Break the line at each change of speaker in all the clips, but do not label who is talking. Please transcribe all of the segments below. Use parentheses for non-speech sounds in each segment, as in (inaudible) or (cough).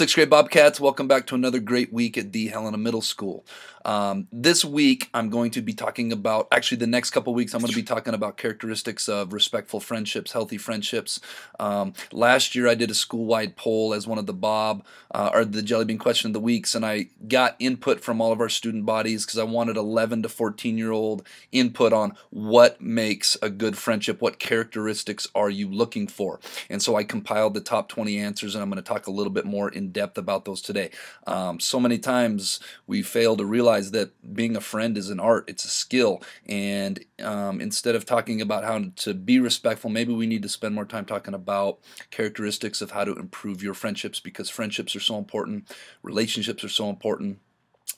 sixth grade Bobcats. Welcome back to another great week at the Helena Middle School. Um, this week, I'm going to be talking about, actually, the next couple weeks, I'm going to be talking about characteristics of respectful friendships, healthy friendships. Um, last year, I did a school wide poll as one of the Bob, uh, or the Jelly Bean Question of the Weeks, and I got input from all of our student bodies because I wanted 11 to 14 year old input on what makes a good friendship, what characteristics are you looking for. And so I compiled the top 20 answers, and I'm going to talk a little bit more in depth about those today. Um, so many times we fail to realize that being a friend is an art, it's a skill. And um, instead of talking about how to be respectful, maybe we need to spend more time talking about characteristics of how to improve your friendships because friendships are so important, relationships are so important.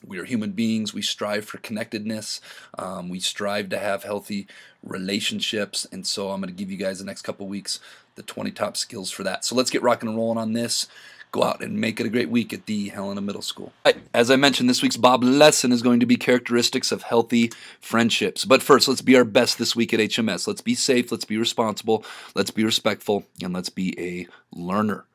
We are human beings. We strive for connectedness. Um, we strive to have healthy relationships. And so I'm going to give you guys the next couple weeks the 20 top skills for that. So let's get rocking and rolling on this go out and make it a great week at the Helena Middle School. As I mentioned, this week's Bob lesson is going to be characteristics of healthy friendships. But first, let's be our best this week at HMS. Let's be safe, let's be responsible, let's be respectful, and let's be a learner.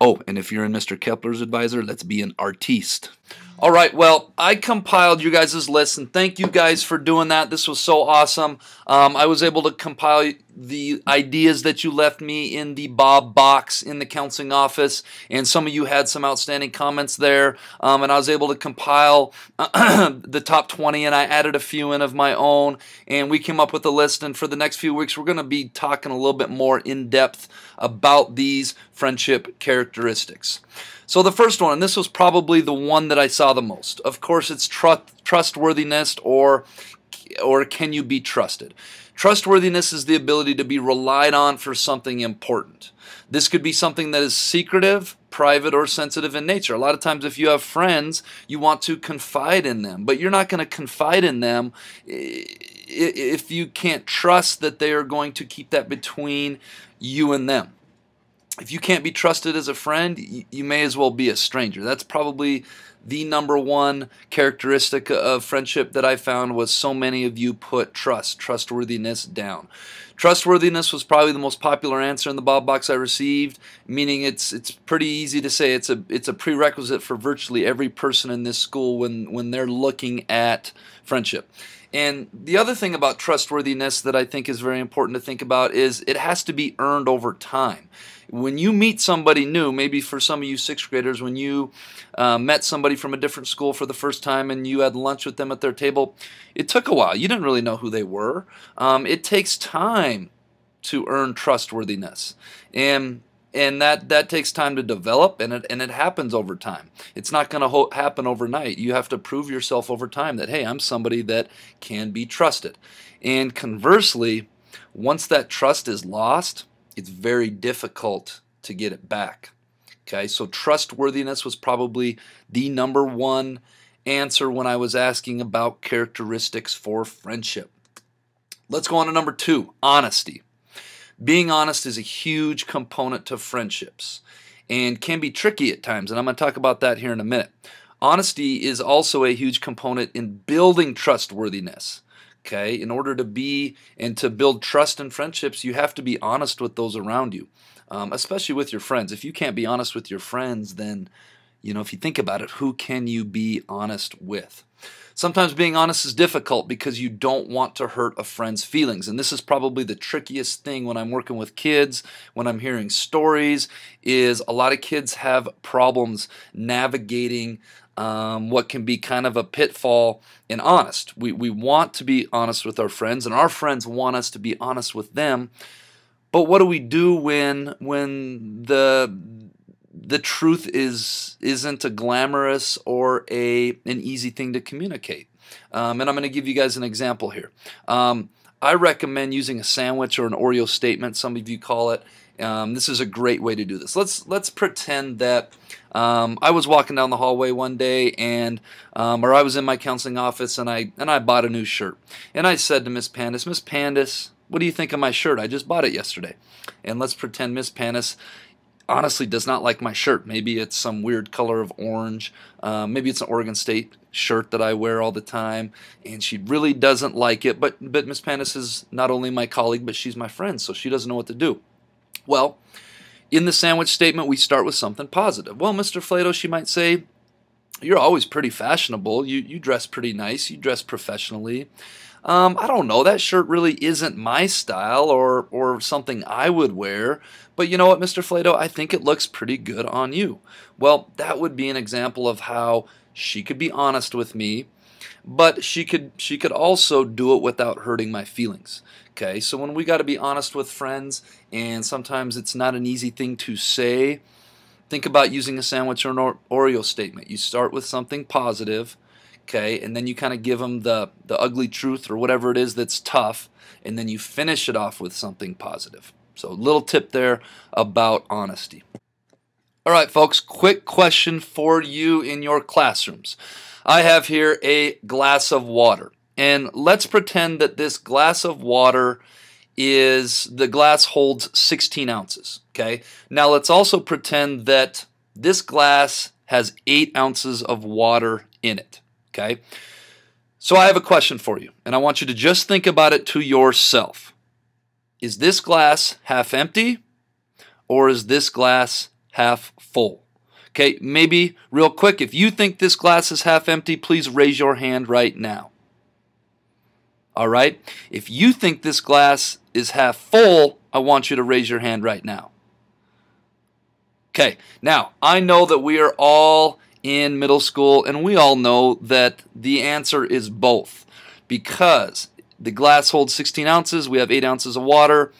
Oh, and if you're in Mr. Kepler's advisor, let's be an artiste. All right, well, I compiled you guys' list, and thank you guys for doing that. This was so awesome. Um, I was able to compile the ideas that you left me in the Bob box in the counseling office, and some of you had some outstanding comments there, um, and I was able to compile (clears throat) the top 20, and I added a few in of my own, and we came up with a list, and for the next few weeks, we're going to be talking a little bit more in depth about these friendship characteristics. So the first one, and this was probably the one that I saw the most. Of course, it's tr- trustworthiness or or can you be trusted? Trustworthiness is the ability to be relied on for something important. This could be something that is secretive, private, or sensitive in nature. A lot of times, if you have friends, you want to confide in them, but you're not going to confide in them eh, if you can't trust that they are going to keep that between you and them if you can't be trusted as a friend, you, may as well be a stranger. That's probably the number one characteristic of friendship that I found was so many of you put trust, trustworthiness down. Trustworthiness was probably the most popular answer in the Bob box I received, meaning it's it's pretty easy to say it's a it's a prerequisite for virtually every person in this school when when they're looking at friendship. And the other thing about trustworthiness that I think is very important to think about is it has to be earned over time. When you meet somebody new, maybe for some of you sixth graders, when you uh, met somebody from a different school for the first time and you had lunch with them at their table, it took a while. You didn't really know who they were. Um, it takes time to earn trustworthiness. And and that that takes time to develop and it and it happens over time it's not going to ho- happen overnight you have to prove yourself over time that hey i'm somebody that can be trusted and conversely once that trust is lost it's very difficult to get it back okay so trustworthiness was probably the number one answer when i was asking about characteristics for friendship let's go on to number 2 honesty being honest is a huge component to friendships and can be tricky at times, and I'm going to talk about that here in a minute. Honesty is also a huge component in building trustworthiness. Okay, in order to be and to build trust and friendships, you have to be honest with those around you, um, especially with your friends. If you can't be honest with your friends, then, you know, if you think about it, who can you be honest with? Sometimes being honest is difficult because you don't want to hurt a friend's feelings. And this is probably the trickiest thing when I'm working with kids, when I'm hearing stories, is a lot of kids have problems navigating um, what can be kind of a pitfall in honest. We, we want to be honest with our friends, and our friends want us to be honest with them. But what do we do when when the the truth is isn't a glamorous or a an easy thing to communicate. Um, and I'm going to give you guys an example here. Um, I recommend using a sandwich or an Oreo statement. Some of you call it. Um, this is a great way to do this. Let's let's pretend that um, I was walking down the hallway one day, and um, or I was in my counseling office, and I and I bought a new shirt, and I said to Miss Pandis, Miss Pandis, what do you think of my shirt? I just bought it yesterday. And let's pretend Miss Pandis honestly does not like my shirt. Maybe it's some weird color of orange. Uh, maybe it's an Oregon State shirt that I wear all the time, and she really doesn't like it. But but Miss Pandis is not only my colleague, but she's my friend, so she doesn't know what to do. Well, In the sandwich statement, we start with something positive. Well, Mr. Flatow, she might say, you're always pretty fashionable. You, you dress pretty nice. You dress professionally. Um, I don't know. That shirt really isn't my style or, or something I would wear. But you know what, Mr. Flatow? I think it looks pretty good on you. Well, that would be an example of how she could be honest with me, but she could she could also do it without hurting my feelings. Okay, so when we got to be honest with friends, and sometimes it's not an easy thing to say, think about using a sandwich or an Oreo statement. You start with something positive, okay, and then you kind of give them the, the ugly truth or whatever it is that's tough, and then you finish it off with something positive. So, little tip there about honesty. All right, folks, quick question for you in your classrooms. I have here a glass of water. And let's pretend that this glass of water is the glass holds 16 ounces. Okay. Now let's also pretend that this glass has 8 ounces of water in it. Okay. So I have a question for you, and I want you to just think about it to yourself. Is this glass half empty or is this glass half full? Okay, maybe real quick, if you think this glass is half empty, please raise your hand right now. All right? If you think this glass is half full, I want you to raise your hand right now. Okay, now I know that we are all in middle school and we all know that the answer is both because the glass holds 16 ounces, we have 8 ounces of water.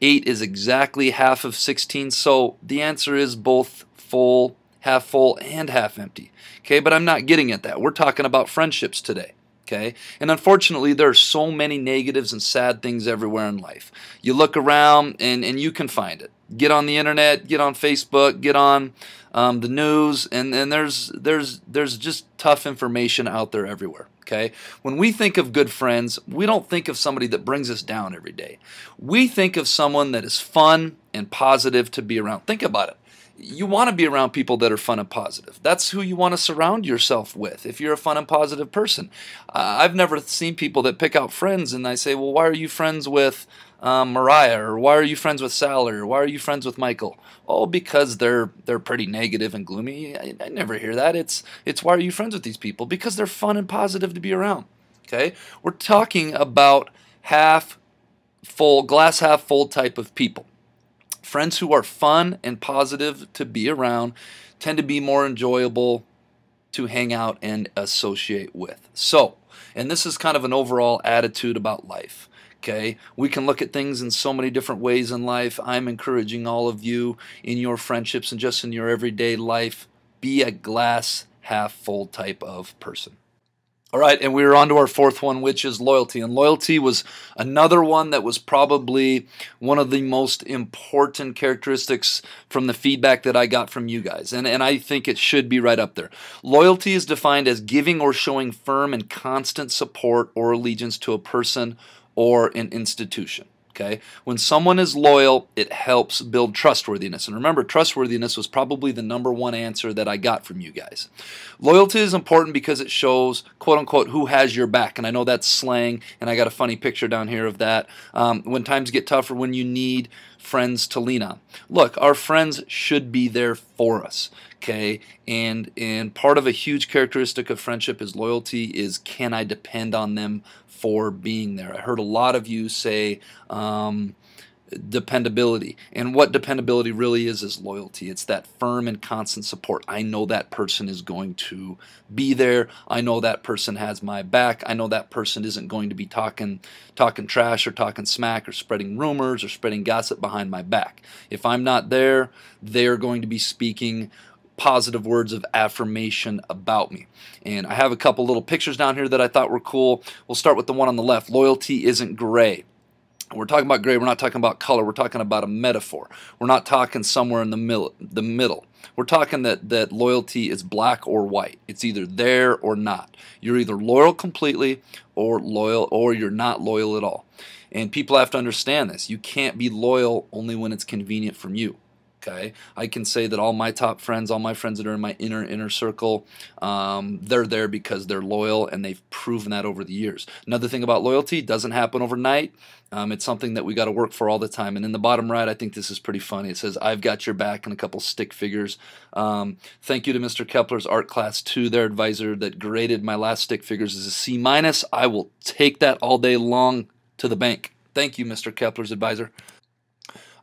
8 is exactly half of 16, so the answer is both full, half full, and half empty. Okay, but I'm not getting at that. We're talking about friendships today. Okay? And unfortunately, there are so many negatives and sad things everywhere in life. You look around and, and you can find it. Get on the internet, get on Facebook, get on um, the news, and, and there's there's there's just tough information out there everywhere. Okay? When we think of good friends, we don't think of somebody that brings us down every day. We think of someone that is fun and positive to be around. Think about it you want to be around people that are fun and positive. That's who you want to surround yourself with if you're a fun and positive person. Uh, I've never seen people that pick out friends and I say, well, why are you friends with um, Mariah or why are you friends with Sally or why are you friends with Michael? Oh, because they're they're pretty negative and gloomy. I, I never hear that. It's it's why are you friends with these people? Because they're fun and positive to be around. Okay, we're talking about half full, glass half full type of people. Friends who are fun and positive to be around tend to be more enjoyable to hang out and associate with. So, and this is kind of an overall attitude about life. Okay, we can look at things in so many different ways in life. I'm encouraging all of you in your friendships and just in your everyday life, be a glass half full type of person. All right, and we are on to our fourth one, which is loyalty. And loyalty was another one that was probably one of the most important characteristics from the feedback that I got from you guys. And, and I think it should be right up there. Loyalty is defined as giving or showing firm and constant support or allegiance to a person or an institution. Okay? When someone is loyal, it helps build trustworthiness. And remember, trustworthiness was probably the number one answer that I got from you guys. Loyalty is important because it shows, quote unquote, who has your back. And I know that's slang, and I got a funny picture down here of that. Um, when times get tougher, when you need friends to lean on. Look, our friends should be there for us okay and and part of a huge characteristic of friendship is loyalty is can i depend on them for being there i heard a lot of you say um, dependability and what dependability really is is loyalty it's that firm and constant support i know that person is going to be there i know that person has my back i know that person isn't going to be talking talking trash or talking smack or spreading rumors or spreading gossip behind my back if i'm not there they're going to be speaking positive words of affirmation about me. And I have a couple little pictures down here that I thought were cool. We'll start with the one on the left. Loyalty isn't gray. We're talking about gray. We're not talking about color. We're talking about a metaphor. We're not talking somewhere in the middle. The middle. We're talking that that loyalty is black or white. It's either there or not. You're either loyal completely or loyal or you're not loyal at all. And people have to understand this. You can't be loyal only when it's convenient from you. Okay, I can say that all my top friends, all my friends that are in my inner inner circle, um, they're there because they're loyal and they've proven that over the years. Another thing about loyalty doesn't happen overnight. Um, it's something that we got to work for all the time. And in the bottom right, I think this is pretty funny. It says, "I've got your back," and a couple stick figures. Um, thank you to Mr. Kepler's art class two, their advisor that graded my last stick figures as a C minus. I will take that all day long to the bank. Thank you, Mr. Kepler's advisor.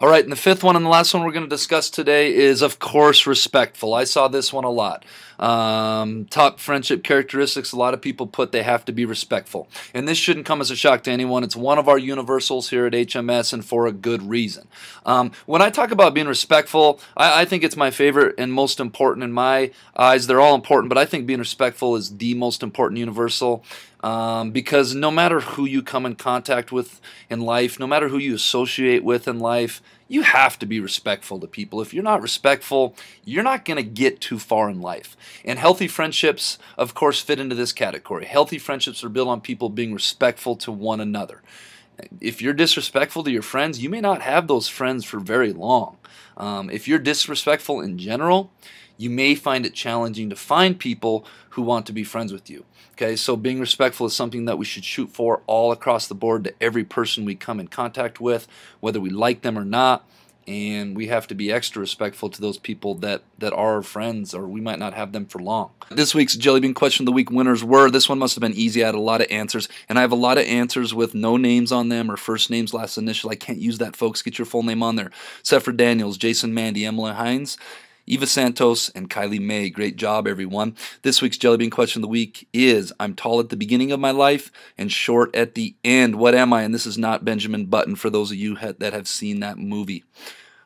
All right, and the fifth one and the last one we're going to discuss today is, of course, respectful. I saw this one a lot. Um, top friendship characteristics, a lot of people put they have to be respectful. And this shouldn't come as a shock to anyone. It's one of our universals here at HMS and for a good reason. Um, when I talk about being respectful, I, I think it's my favorite and most important in my eyes. They're all important, but I think being respectful is the most important universal. Um, because no matter who you come in contact with in life, no matter who you associate with in life, you have to be respectful to people. If you're not respectful, you're not going to get too far in life. And healthy friendships, of course, fit into this category. Healthy friendships are built on people being respectful to one another. If you're disrespectful to your friends, you may not have those friends for very long. Um, if you're disrespectful in general, you may find it challenging to find people who want to be friends with you. Okay, so being respectful is something that we should shoot for all across the board to every person we come in contact with, whether we like them or not. And we have to be extra respectful to those people that, that are our friends, or we might not have them for long. This week's Jelly Bean Question of the Week winners were this one must have been easy. I had a lot of answers, and I have a lot of answers with no names on them or first names, last initial. I can't use that, folks. Get your full name on there. Except for Daniels, Jason Mandy, Emily Hines, Eva Santos, and Kylie May. Great job, everyone. This week's Jellybean question of the week is I'm tall at the beginning of my life and short at the end. What am I? And this is not Benjamin Button for those of you that have seen that movie.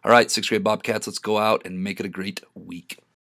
All right, sixth grade Bobcats, let's go out and make it a great week.